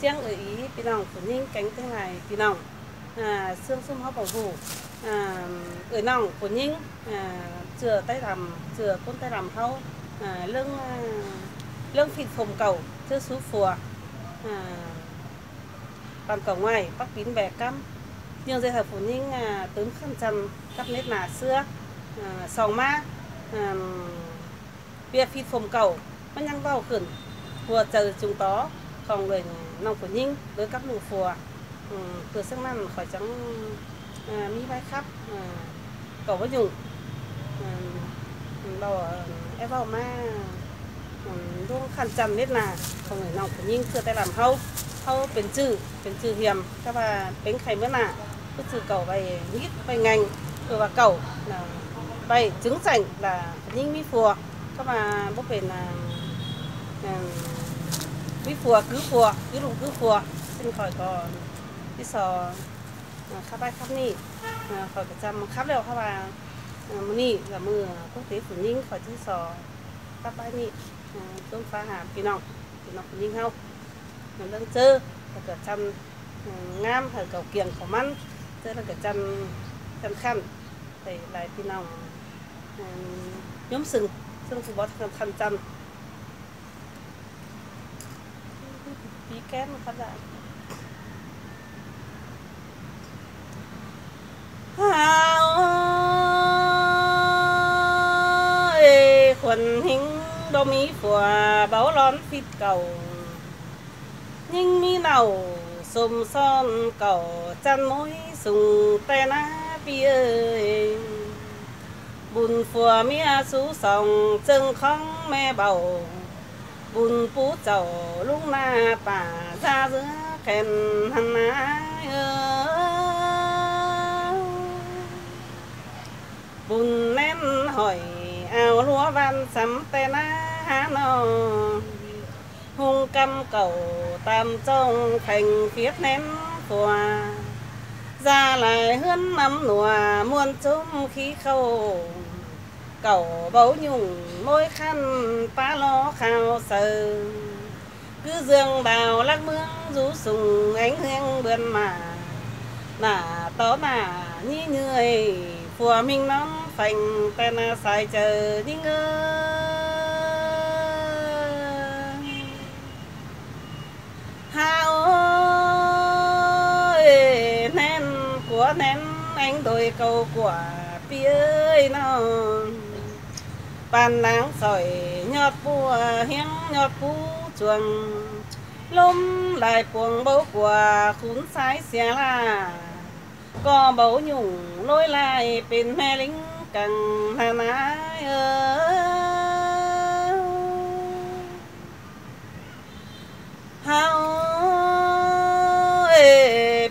chiang ở ý bị lòng của ninh cánh thế này bị lòng à xương xung hấp bảo vụ à ở lòng của ninh à chừa tay làm chừa con tay làm hâu à lưng à, lưng thịt phồng cầu chưa xuống phùa à bàn cầu ngoài bắc bín bè căm nhưng dây hợp phụ ninh à, tướng khăn trần các nét nà xưa à, sòng ma à, bia phi phồng cầu nó nhăn bao khẩn vừa chờ chúng tó phòng người nông của ninh với các lù phùa. Ừ, từ sức năng khỏi trắng à, mi vai khắp à, cầu bất dụng ừ, à, em vào ma luôn ừ, khăn chầm biết là phòng người nông của ninh cửa tay làm hâu. Hâu biển trừ biển trừ hiểm các bà bánh khay mới là cứ trừ cầu bày nhít bày ngành rồi và cầu là bày trứng sảnh là ninh mi phùa. Các bà bốc biển là à, với phùa cứ phùa cứ lùng cứ phùa xin khỏi còn cái sò khắp bay khắp ni khỏi cái trăm khắp đều khắp มือนี่กับมือก็เต๋อฝุ่นยิ่งขอยที่สอตับไปนี่ต้มฟ้าหามพี่น้องพี่น้องฝุ่นยิ่งเข้าเรื่องเจอแล้วก็จำงามเถอเก่าเกียงของมันเจอแล้วก็จำจำขั้นใส่ลายพี่น้องย้อมซึ่งซึ่งฟุตบอลสำจำ ký kết một phát dạng. Quần hình đô mỹ của báo lón thịt cầu. Nhưng mi nào sùm son cầu, chăn mối sùng tay na vi ơi. Bùn phùa mía sú sòng chân khóng mẹ bầu bùn phú chầu lúc na tả ra giữa kèn hằn ái bùn nén hỏi ao lúa văn sắm tên á há nò. Hung căm cầu tam trong thành phiết nén tòa ra lại hướng năm nùa, muôn chúng khí khâu cầu bấu nhung môi khăn, phá lo khao sờ. Cứ dương đào lắc mương, rú sùng ánh hương bươn mà. Nà tó nà như người phùa mình nón phành tên à sai chờ đi ngơ. Hao ơi nén của nén anh đôi câu của quả ơi, nó bàn nắng sỏi nhọt bùa, hiếng nhọt bú chuồng. Lôm lại cuồng bấu quả khún sái xe la. Có bấu nhung lối lại bên mẹ lính càng hà nái ơi hao ê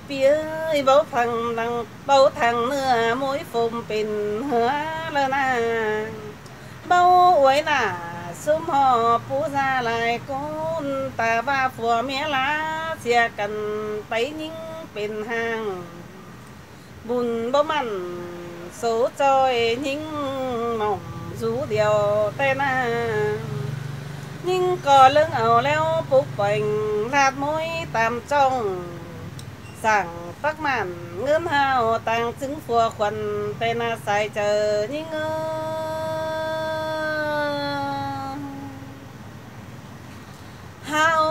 bia bấu thằng đằng bấu thằng nữa mũi phùm pin hứa lơ na. Bấu uế là sum họ phú ra lại con ta va phùa mía lá xe cần tay những pin hàng. Bùn bao mặn số trôi những mỏng rú điều tên à nhưng có lưng ảo leo phục bành lạt mũi tam trong sảng tắc màn ngươn hào tàng chứng phùa quần tên là sai chờ nhưng hào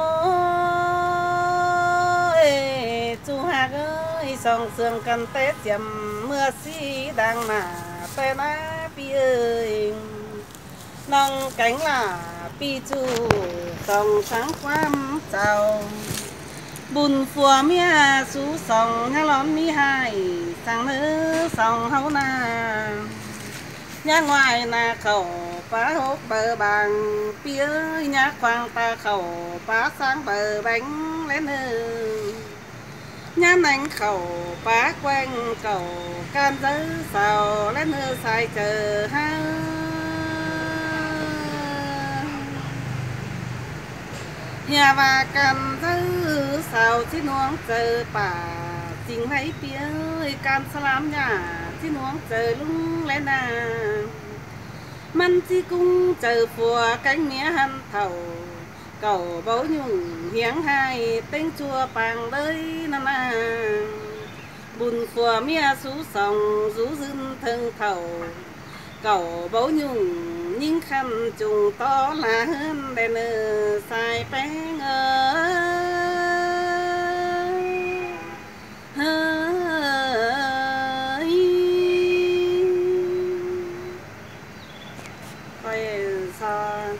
ơi chú hạc ơi, song sương cần tết chầm mưa xí đang mà tên á bi ơi. Nâng cánh là pi chu, song sáng quam chào bùn phùa mía sú song nhá lón mi hai, sang nữ sòng hấu na. Nhá ngoài na khẩu, phá hốt bờ bằng phía nhá khoang ta khẩu, phá sáng bờ bánh lên hư. Nhá nánh khẩu, phá quanh cầu can dứ sào lên hư sai chờ ha nhà và can dứ sao xin uống, chờ bà xin hãy biết can salam nhà xin uống, chờ lung lên à man chi cung, chờ phùa cánh mía hăn thầu, cầu bấu nhung hiếng hai, tên chùa bàng đời năm à bùn phùa mía sú sòng rú dưng thân thầu, cầu bấu nhung nhưng khăn trùng to là hơn đèn sai bé coi sao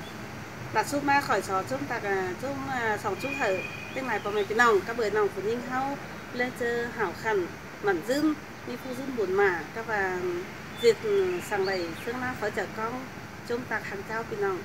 đặt xuống ma khỏi sò chúng ta à chúng sòng chúng thở, tiếng này có mình cái nòng các bữa nòng của ninh hao lên chơi hảo khăn mẩn dưng như phu dưng buồn mà các bạn ừ, diệt ừ, sang đây xương la khỏi chở con chúng ta hàng trao bên nòng